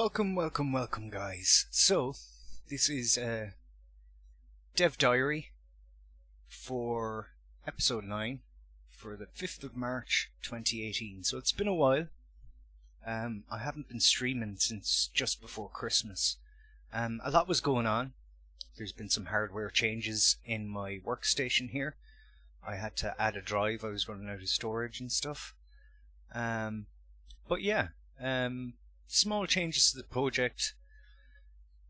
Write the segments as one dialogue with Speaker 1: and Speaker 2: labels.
Speaker 1: Welcome, welcome, welcome, guys. So, this is a Dev Diary for episode 9 for the 5th of March 2018. So, it's been a while. Um, I haven't been streaming since just before Christmas. Um, a lot was going on. There's been some hardware changes in my workstation here. I had to add a drive, I was running out of storage and stuff. Um, but yeah, um, small changes to the project,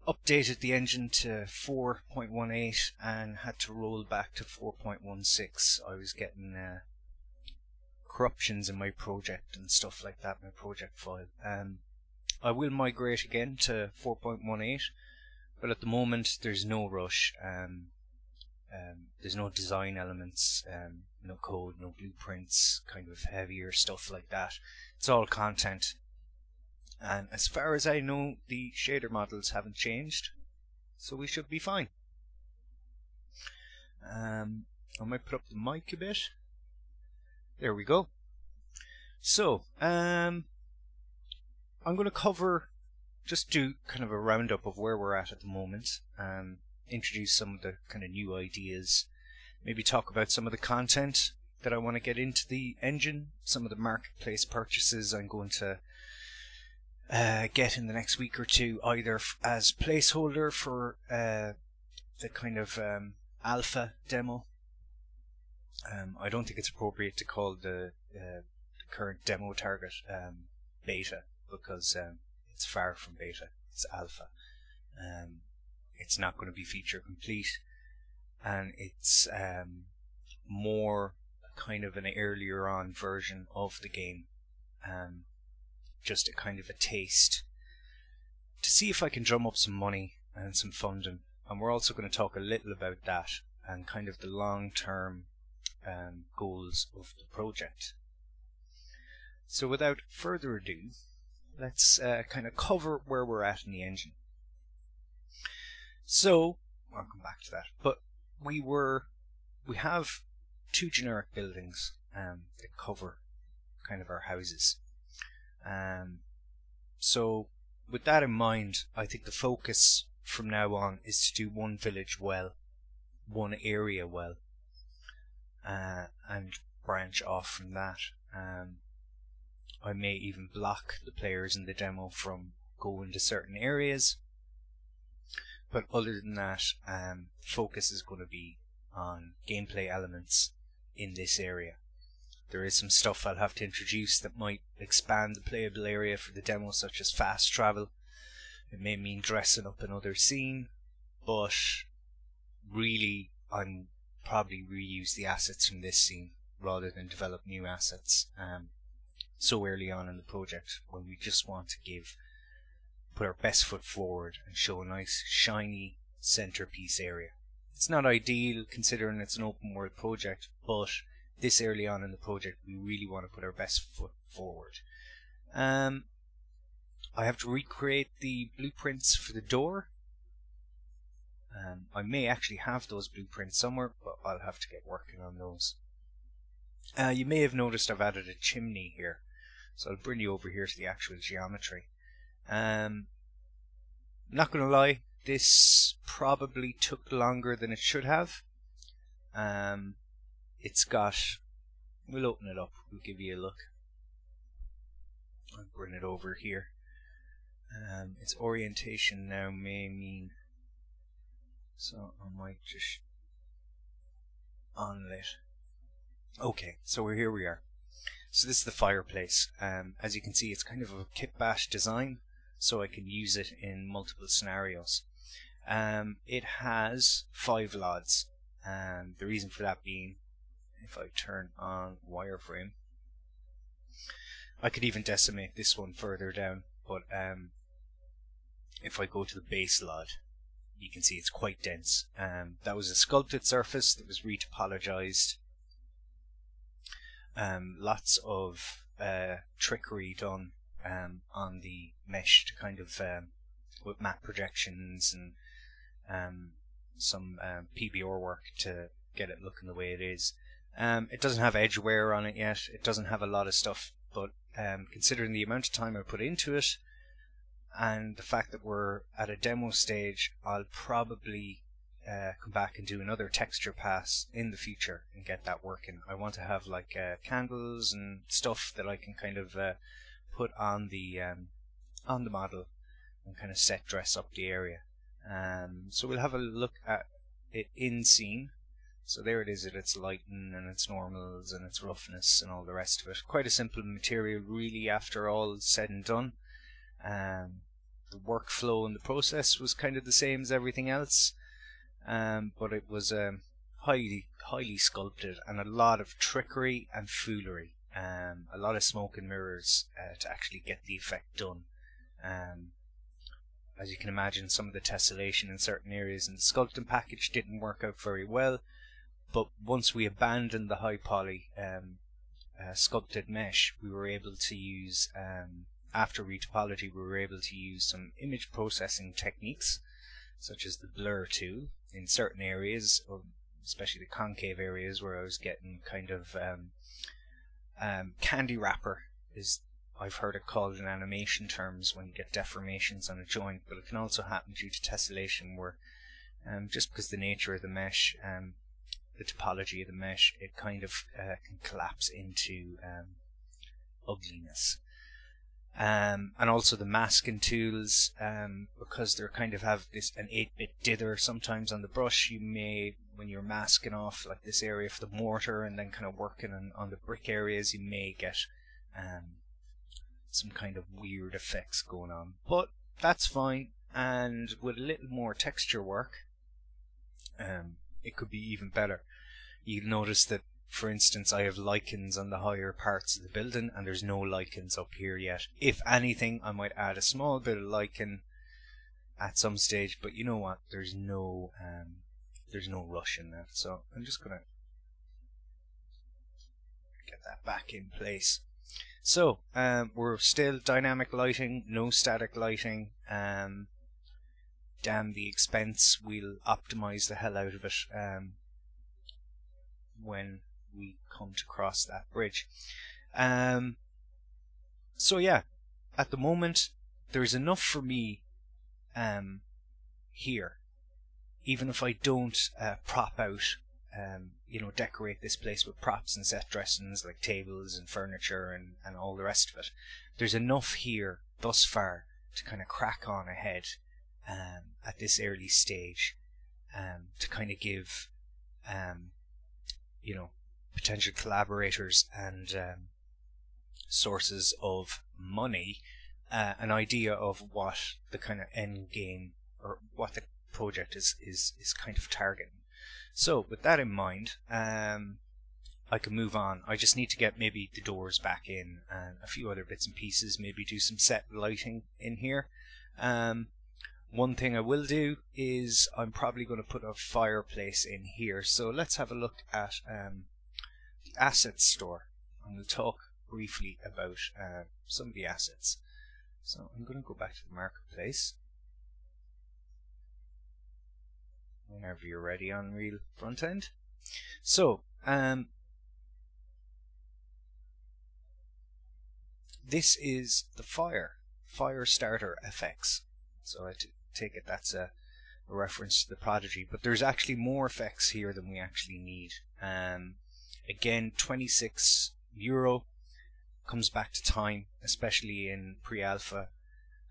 Speaker 1: updated the engine to 4.18 and had to roll back to 4.16. I was getting uh, corruptions in my project and stuff like that, my project file. Um, I will migrate again to 4.18, but at the moment there's no rush. Um, um, there's no design elements, um, no code, no blueprints, kind of heavier stuff like that. It's all content and as far as I know, the shader models haven't changed, so we should be fine. Um, I might put up the mic a bit. There we go. So, um, I'm going to cover, just do kind of a roundup of where we're at at the moment, um, introduce some of the kind of new ideas, maybe talk about some of the content that I want to get into the engine, some of the marketplace purchases I'm going to uh, get in the next week or two, either f- as placeholder for uh, the kind of um, alpha demo. Um, I don't think it's appropriate to call the, uh, the current demo target um, beta because um, it's far from beta. It's alpha. Um, it's not going to be feature complete, and it's um, more kind of an earlier on version of the game. Um, just a kind of a taste to see if I can drum up some money and some funding. And we're also going to talk a little about that and kind of the long term um, goals of the project. So, without further ado, let's uh, kind of cover where we're at in the engine. So, I'll come back to that. But we were, we have two generic buildings um, that cover kind of our houses. Um, so, with that in mind, I think the focus from now on is to do one village well, one area well, uh, and branch off from that. Um, I may even block the players in the demo from going to certain areas. But other than that, um, focus is going to be on gameplay elements in this area. There is some stuff I'll have to introduce that might expand the playable area for the demo, such as fast travel. It may mean dressing up another scene, but really, I'm probably reuse the assets from this scene rather than develop new assets um, so early on in the project when we just want to give put our best foot forward and show a nice shiny centerpiece area. It's not ideal considering it's an open world project, but this early on in the project, we really want to put our best foot forward. Um, I have to recreate the blueprints for the door. Um, I may actually have those blueprints somewhere, but I'll have to get working on those. Uh, you may have noticed I've added a chimney here, so I'll bring you over here to the actual geometry. Um, not going to lie, this probably took longer than it should have. Um, it's got we'll open it up. We'll give you a look. I'll bring it over here. Um, its orientation now may mean so I might just unlit okay so we're here we are. So this is the fireplace. Um, as you can see it's kind of a kit bash design so I can use it in multiple scenarios. Um, it has five LODs and the reason for that being if I turn on wireframe. I could even decimate this one further down, but um, if I go to the base LOD, you can see it's quite dense. Um, that was a sculpted surface that was retopologized. Um, lots of uh, trickery done um, on the mesh to kind of um, with map projections and um, some um, PBR work to get it looking the way it is. Um, it doesn't have edge wear on it yet. It doesn't have a lot of stuff, but um, considering the amount of time I put into it, and the fact that we're at a demo stage, I'll probably uh, come back and do another texture pass in the future and get that working. I want to have like uh, candles and stuff that I can kind of uh, put on the um, on the model and kind of set dress up the area. Um, so we'll have a look at it in scene. So there it is at its lighting and its normals and its roughness and all the rest of it. Quite a simple material really after all said and done. Um, the workflow and the process was kind of the same as everything else um, but it was um, highly highly sculpted and a lot of trickery and foolery. Um, a lot of smoke and mirrors uh, to actually get the effect done. Um, as you can imagine, some of the tessellation in certain areas in the sculpting package didn't work out very well. But once we abandoned the high poly um, uh, sculpted mesh, we were able to use, um, after retopology, we were able to use some image processing techniques, such as the blur tool, in certain areas, or especially the concave areas where I was getting kind of um, um, candy wrapper is I've heard it called in animation terms when you get deformations on a joint, but it can also happen due to tessellation where um, just because the nature of the mesh, um, the topology of the mesh, it kind of uh, can collapse into um, ugliness. Um, and also the masking tools um, because they're kind of have this an 8-bit dither sometimes on the brush you may when you're masking off like this area for the mortar and then kind of working on, on the brick areas you may get um, some kind of weird effects going on. But that's fine and with a little more texture work um, it could be even better you'll notice that for instance, I have lichens on the higher parts of the building, and there's no lichens up here yet. If anything, I might add a small bit of lichen at some stage, but you know what? There's no um, there's no rush in that, so I'm just gonna get that back in place. So um, we're still dynamic lighting, no static lighting. Um, damn the expense, we'll optimize the hell out of it um, when we come to cross that bridge. Um, so yeah, at the moment there's enough for me um, here, even if I don't uh, prop out, um, you know, decorate this place with props and set dressings like tables and furniture and, and all the rest of it. There's enough here thus far to kind of crack on ahead um, at this early stage um, to kind of give, um, you know, potential collaborators and um, sources of money uh, an idea of what the kind of end game or what the project is is is kind of targeting. So with that in mind, um, I can move on. I just need to get maybe the doors back in and a few other bits and pieces. Maybe do some set lighting in here. Um, one thing I will do is I'm probably going to put a fireplace in here. So let's have a look at um, assets store I'm going to talk briefly about uh, some of the assets. So I'm going to go back to the marketplace. Whenever you're ready on Unreal front end. So, um, this is the Fire, Fire Starter FX. So I take it that's a, a, reference to the Prodigy, but there's actually more effects here than we actually need. Um, Again, 26 euro comes back to time, especially in pre-alpha.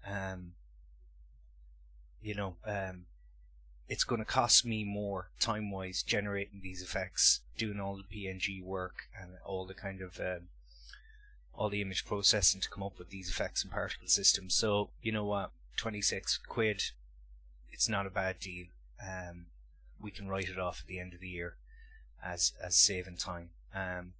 Speaker 1: Um, you know, um, it's going to cost me more time-wise generating these effects, doing all the PNG work and all the kind of um, all the image processing to come up with these effects and particle systems. So you know what, 26 quid, it's not a bad deal. Um, we can write it off at the end of the year as as saving time. Um,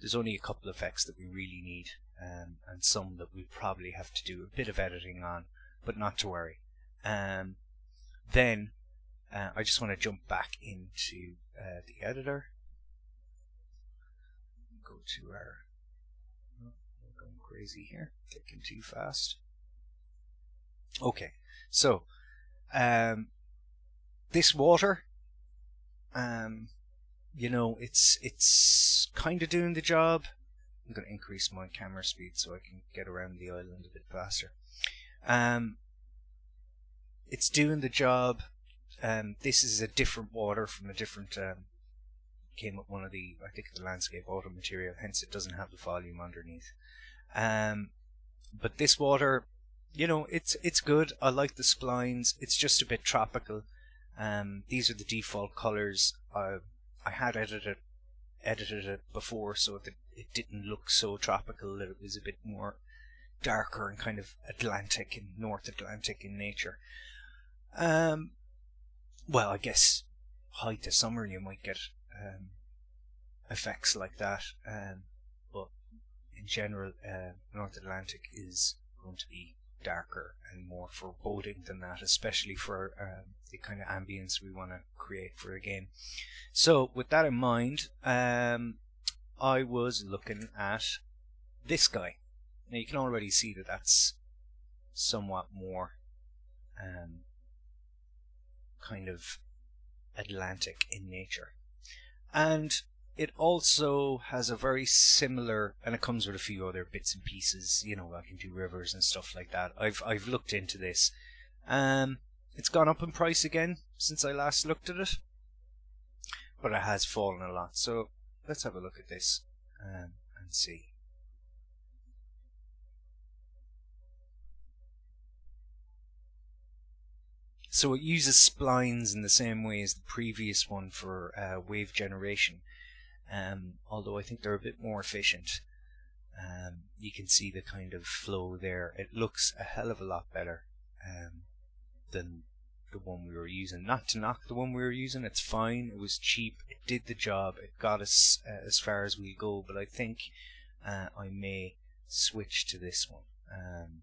Speaker 1: there's only a couple of effects that we really need, um, and some that we probably have to do a bit of editing on, but not to worry. Um, then uh, I just want to jump back into uh, the editor. Go to our. Oh, we're going crazy here. Clicking too fast. Okay, so um, this water um, you know, it's it's kind of doing the job. I'm going to increase my camera speed so I can get around the island a bit faster. Um, it's doing the job. Um, this is a different water from a different. Um, came with one of the I think the landscape auto material, hence it doesn't have the volume underneath. Um, but this water, you know, it's it's good. I like the splines. It's just a bit tropical. Um, these are the default colors. I I had edited edited it before so that it didn't look so tropical. It was a bit more darker and kind of Atlantic and North Atlantic in nature. Um, well, I guess height of summer you might get um, effects like that, um, but in general, uh, North Atlantic is going to be darker and more foreboding than that, especially for uh, the kind of ambience we want to create for a game. So, with that in mind, um, I was looking at this guy. Now, you can already see that that's somewhat more um, kind of Atlantic in nature. And it also has a very similar, and it comes with a few other bits and pieces. You know, I can do rivers and stuff like that. I've I've looked into this. Um, it's gone up in price again since I last looked at it, but it has fallen a lot. So let's have a look at this um, and see. So it uses splines in the same way as the previous one for uh, wave generation, um, although I think they're a bit more efficient. Um, you can see the kind of flow there. It looks a hell of a lot better um, than the one we were using. Not to knock the one we were using, it's fine. It was cheap. It did the job. It got us uh, as far as we go. But I think uh, I may switch to this one. Um,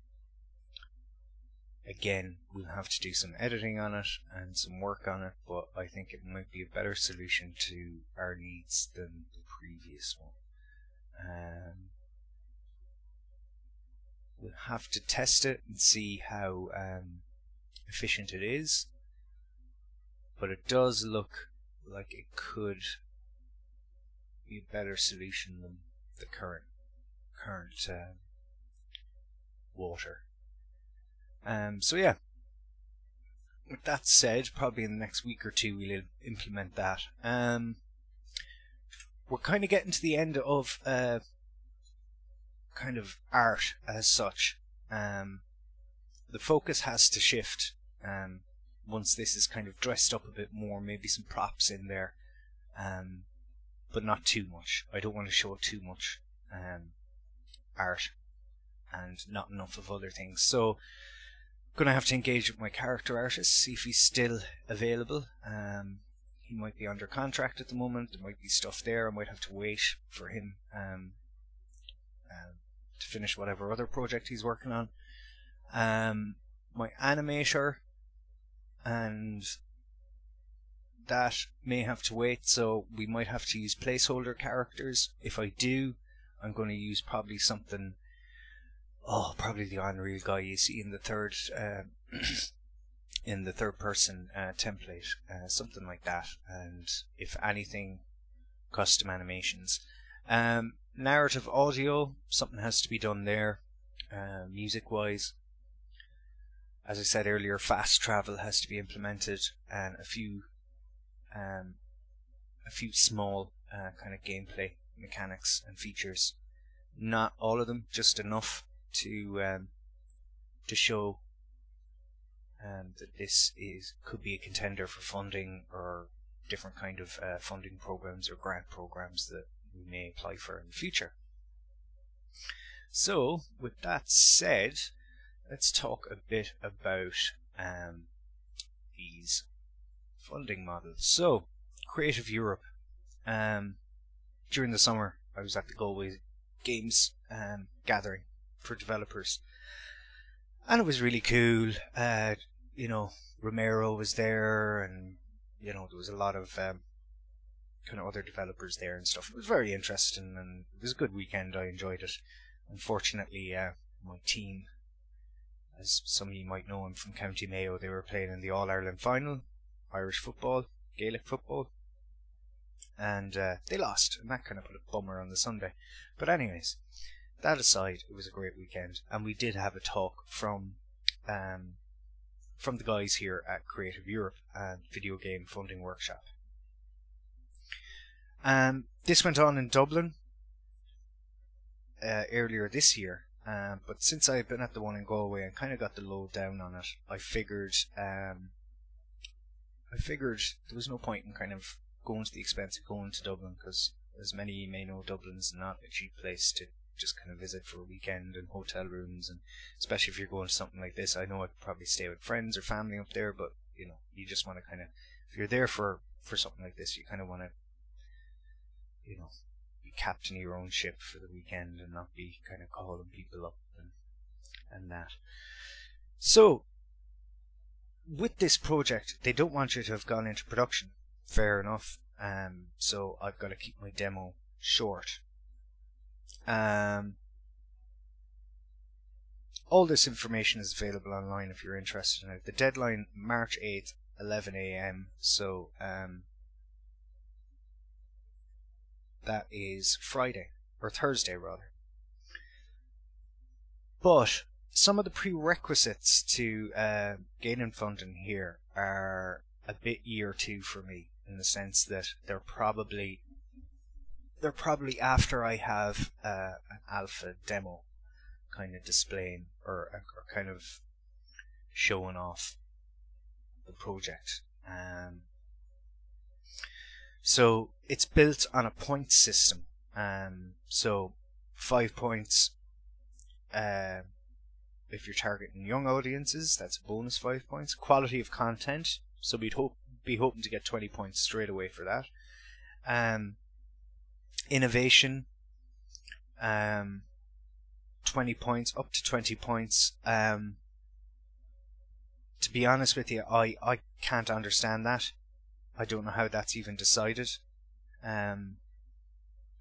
Speaker 1: again, we'll have to do some editing on it and some work on it, but I think it might be a better solution to our needs than the previous one. Um, we'll have to test it and see how um, efficient it is, but it does look like it could be a better solution than the current current uh, water. Um, so yeah. With that said, probably in the next week or two we'll implement that. Um, we're kind of getting to the end of uh, kind of art as such. Um, the focus has to shift um, once this is kind of dressed up a bit more, maybe some props in there, um, but not too much. I don't want to show too much um, art and not enough of other things. So Gonna have to engage with my character artist, see if he's still available. Um, he might be under contract at the moment. There might be stuff there. I might have to wait for him um, uh, to finish whatever other project he's working on. Um, my animator, and that may have to wait. So we might have to use placeholder characters. If I do, I'm going to use probably something oh, probably the Unreal guy you see in the third uh, in the third person uh, template, uh, something like that. And if anything, custom animations. Um, narrative audio, something has to be done there, uh, music wise. As I said earlier, fast travel has to be implemented, and a few, um, a few small uh, kind of gameplay mechanics and features. Not all of them, just enough to um, to show um, that this is could be a contender for funding or different kind of uh, funding programs or grant programs that we may apply for in the future. So, with that said, let's talk a bit about um, these funding models. So, Creative Europe. Um, during the summer, I was at the Galway Games um, gathering for developers. And it was really cool. Uh, you know, Romero was there, and you know there was a lot of um, kind of other developers there and stuff. It was very interesting, and it was a good weekend. I enjoyed it. Unfortunately, uh, my team, as some of you might know, I'm from County Mayo. They were playing in the All Ireland final, Irish football, Gaelic football, and uh, they lost, and that kind of put a bummer on the Sunday. But anyways, that aside, it was a great weekend, and we did have a talk from um, from the guys here at Creative Europe and Video Game Funding Workshop. Um, this went on in Dublin uh, earlier this year, um, but since I've been at the one in Galway and kind of got the low down on it, I figured um, I figured there was no point in kind of going to the expense of going to Dublin because, as many may know, Dublin's not a cheap place to just kind of visit for a weekend and hotel rooms, and especially if you're going to something like this. I know I'd probably stay with friends or family up there, but you know, you just want to kind of, if you're there for for something like this, you kind of want to, you know, be captain your own ship for the weekend and not be kind of calling people up and and that. So, with this project, they don't want you to have gone into production. Fair enough. Um, so I've got to keep my demo short. Um, all this information is available online if you're interested in it. The deadline March 8th, 11 a.m. So um, that is Friday or Thursday rather. But some of the prerequisites to uh, gaining funding here are a bit year two for me in the sense that they're probably they're probably after I have uh, an alpha demo kind of displaying or, or kind of showing off the project. Um, so it's built on a point system. Um, so five points. Uh, if you're targeting young audiences, that's a bonus five points. Quality of content. So we'd hope be hoping to get 20 points straight away for that. Um, innovation, um, 20 points, up to 20 points. Um, to be honest with you, I, I can't understand that. I don't know how that's even decided. Um,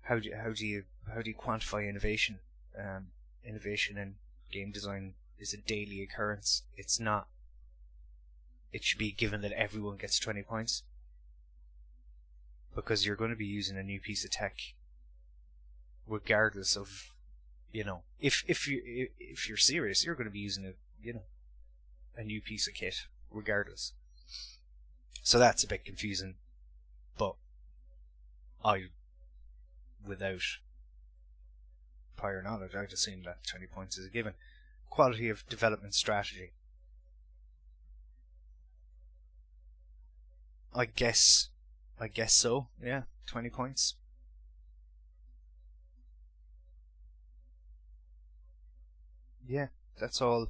Speaker 1: how do how do you how do you quantify innovation? Um, innovation in game design is a daily occurrence. It's not it should be given that everyone gets 20 points. Because you're going to be using a new piece of tech regardless of you know if if you if you're serious you're going to be using a you know a new piece of kit regardless. So that's a bit confusing but i without prior knowledge i'd assume that 20 points is a given. Quality of development strategy. I guess, I guess so. Yeah, twenty points. Yeah, that's all.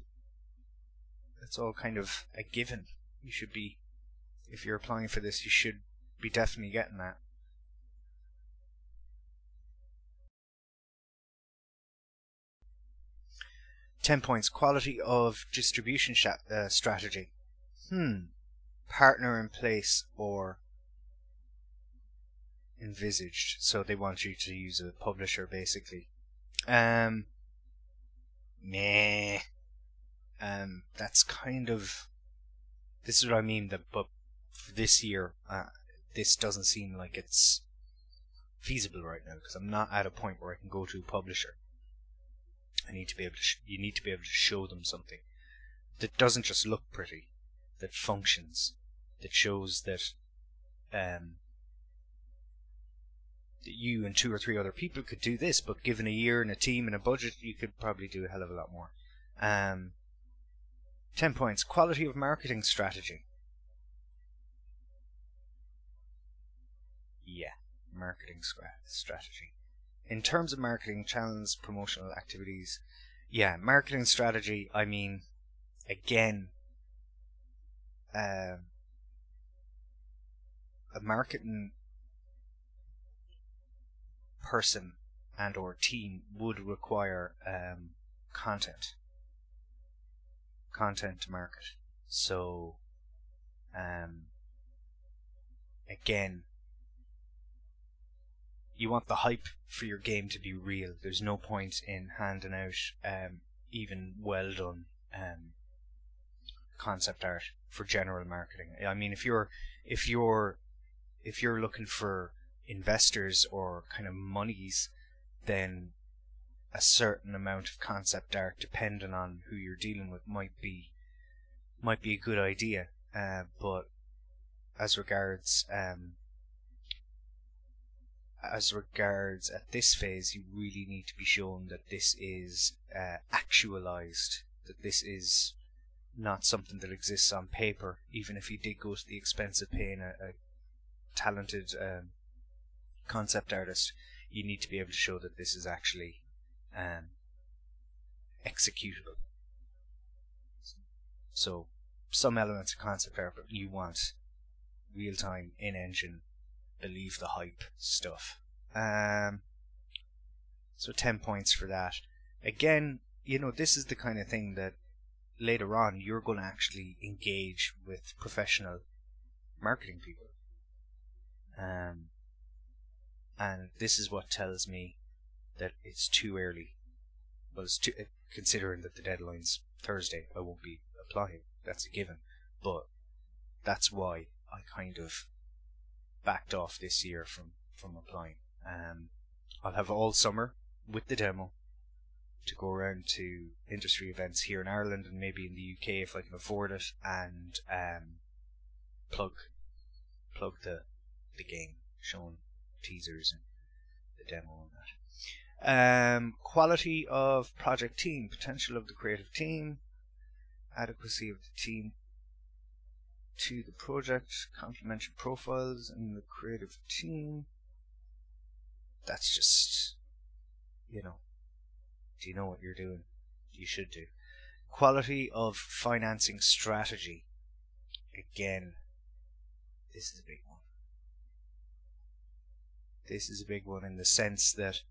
Speaker 1: That's all kind of a given. You should be, if you're applying for this, you should be definitely getting that. Ten points. Quality of distribution uh, strategy. Hmm partner in place or envisaged. So they want you to use a publisher basically. Um, meh. Um, that's kind of. This is what I mean. That, but this year, uh, this doesn't seem like it's feasible right now because I'm not at a point where I can go to a publisher. I need to be able to. Sh- you need to be able to show them something that doesn't just look pretty, that functions, that shows that um, that you and two or three other people could do this, but given a year and a team and a budget, you could probably do a hell of a lot more. Um, 10 points. Quality of marketing strategy. Yeah, marketing strategy. In terms of marketing channels, promotional activities, yeah, marketing strategy, I mean, again, uh, a marketing person and or team would require um, content. Content to market. So um, again you want the hype for your game to be real. There's no point in handing out um, even well done um, concept art for general marketing. I mean if you're if you're if you're looking for investors or kind of monies, then a certain amount of concept art, depending on who you're dealing with, might be might be a good idea, uh, but as regards um, as regards at this phase, you really need to be shown that this is uh, actualized, that this is not something that exists on paper, even if you did go to the expense of paying a, a talented um, concept artist, you need to be able to show that this is actually um, executable. So, some elements of concept art, but you want real time in engine, believe the hype stuff. Um, so 10 points for that. Again, you know, this is the kind of thing that later on you're going to actually engage with professional marketing people. Um, and this is what tells me that it's too early. Well, it's too, considering that the deadline's Thursday, I won't be applying. That's a given. But that's why I kind of backed off this year from, from applying. Um, I'll have all summer with the demo to go around to industry events here in Ireland and maybe in the UK if I can afford it, and um, plug plug the the game, showing teasers and the demo and that. Um, quality of project team, potential of the creative team, adequacy of the team to the project, complementary profiles in the creative team. That's just, you know, do you know what you're doing? You should do. Quality of financing strategy. Again, this is a big one. This is a big one in the sense that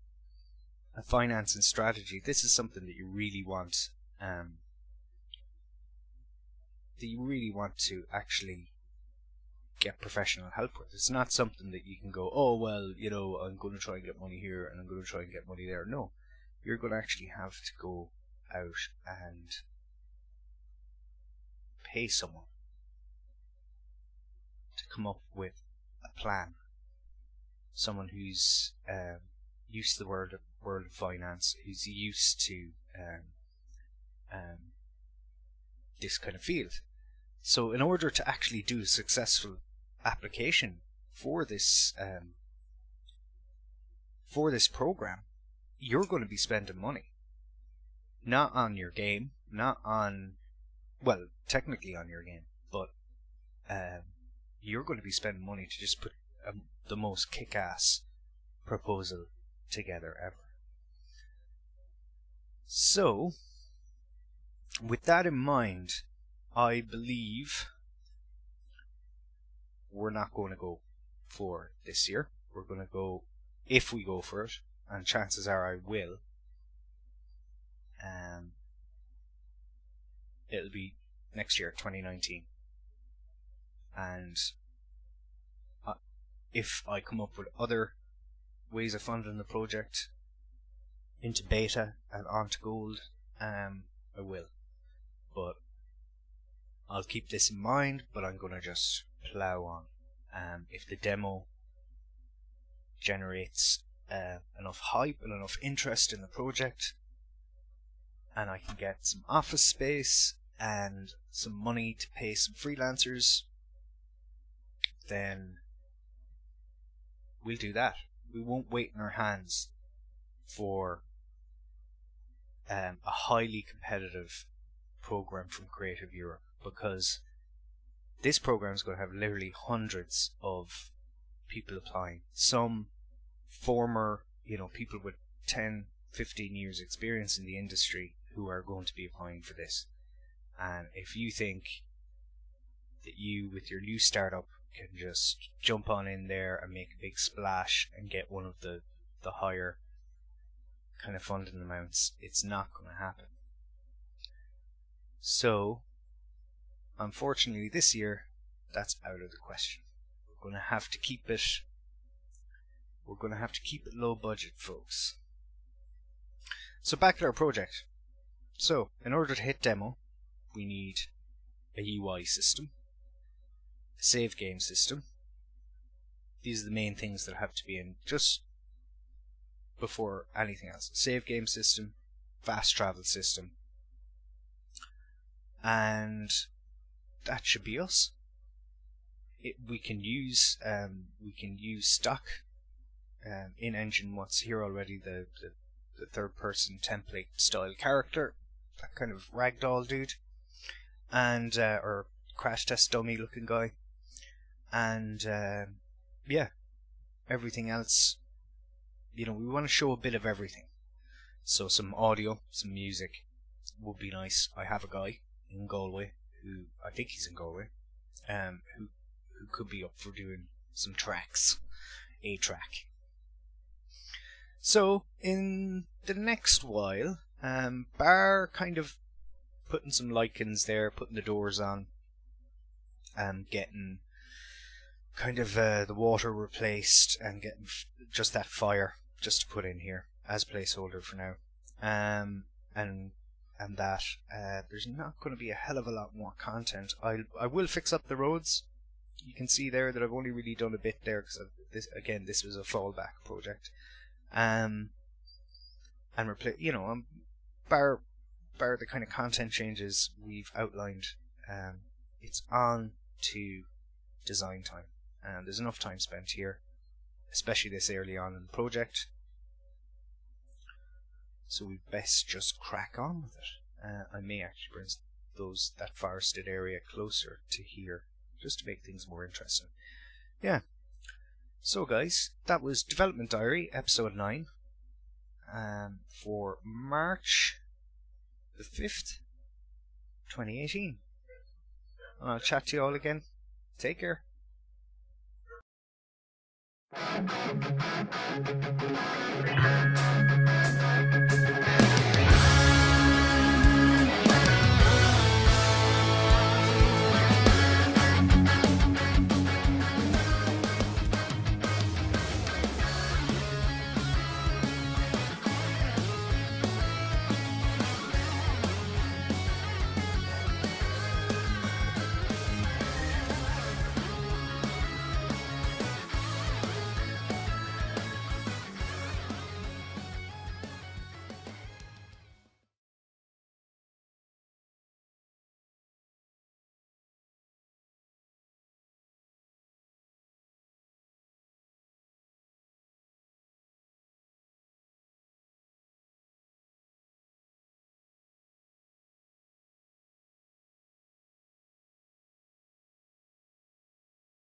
Speaker 1: a finance and strategy, this is something that you really want, um, that you really want to actually get professional help with. It's not something that you can go, oh, well, you know, I'm going to try and get money here and I'm going to try and get money there. No you're going to actually have to go out and pay someone to come up with a plan. Someone who's um, used to the world of, world of finance, who's used to um, um, this kind of field. So, in order to actually do a successful application for this um, for this program, you're going to be spending money. Not on your game, not on, well, technically on your game, but um, you're going to be spending money to just put um, the most kick ass proposal together ever. So, with that in mind, I believe we're not going to go for this year. We're going to go, if we go for it, and chances are I will. Um, it'll be next year, 2019, and if I come up with other ways of funding the project into beta and onto gold, um, I will. But I'll keep this in mind, but I'm gonna just plow on. Um, if the demo generates uh, enough hype and enough interest in the project, and I can get some office space and some money to pay some freelancers, then we'll do that. We won't wait in our hands for um, a highly competitive program from Creative Europe because this program is going to have literally hundreds of people applying. Some former, you know, people with 10, 15 years experience in the industry who are going to be applying for this. And if you think that you, with your new startup, can just jump on in there and make a big splash and get one of the, the higher kind of funding amounts, it's not going to happen. So, unfortunately, this year, that's out of the question. We're going to have to keep it we're going to have to keep it low budget, folks. So back to our project. So, in order to hit demo, we need a UI system, save game system. These are the main things that have to be in just before anything else. Save game system, fast travel system, and that should be us. It, we can use um, we can use stock um, in engine what's here already the, the, the third person template style character that kind of ragdoll dude and uh, or crash test dummy looking guy and uh, yeah everything else you know we want to show a bit of everything. So some audio some music would be nice. I have a guy in Galway who I think he's in Galway um, who who could be up for doing some tracks a track. So in the next while um, bar kind of putting some lichens there, putting the doors on, and getting kind of uh, the water replaced and getting f- just that fire just to put in here as placeholder for now. Um, and and that uh, there's not going to be a hell of a lot more content. I I will fix up the roads. You can see there that I've only really done a bit there because this again this was a fallback project. Um, and replace you know um, bar bar the kind of content changes we've outlined, um, it's on to design time. And there's enough time spent here, especially this early on in the project. So we best just crack on with it. Uh, I may actually bring those that forested area closer to here, just to make things more interesting. Yeah. So guys, that was Development Diary, episode 9, um, for March the 5th, 2018. And I'll chat to you all again. Take care. Thank you.